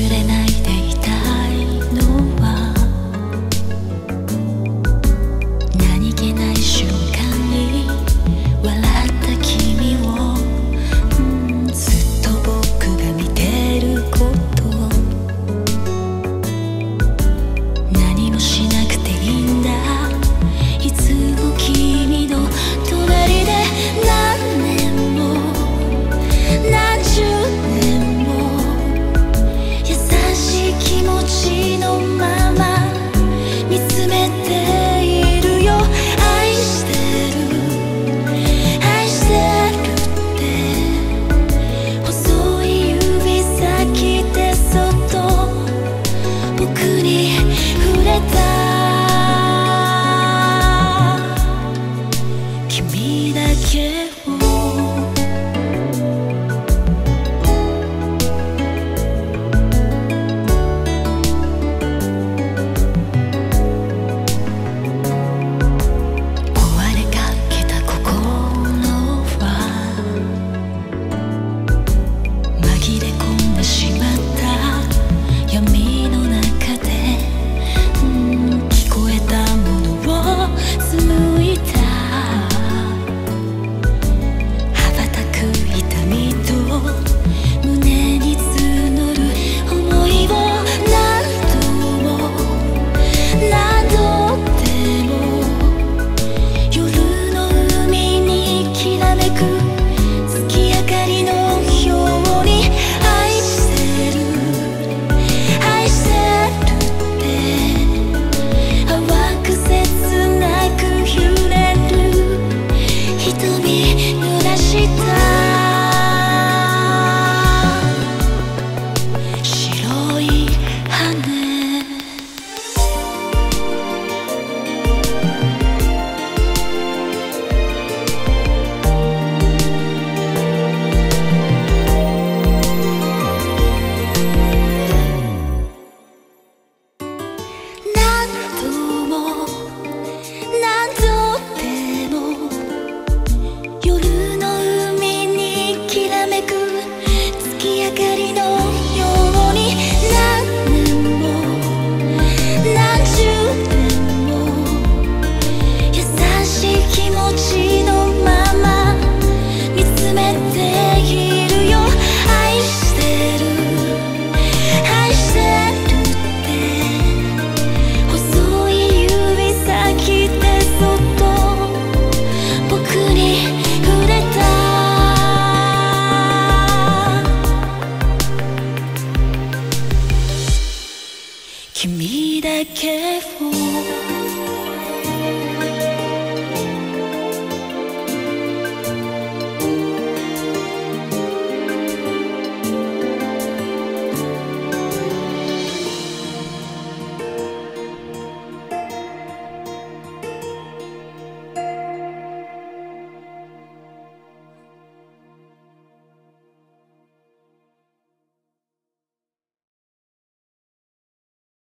sitting careful.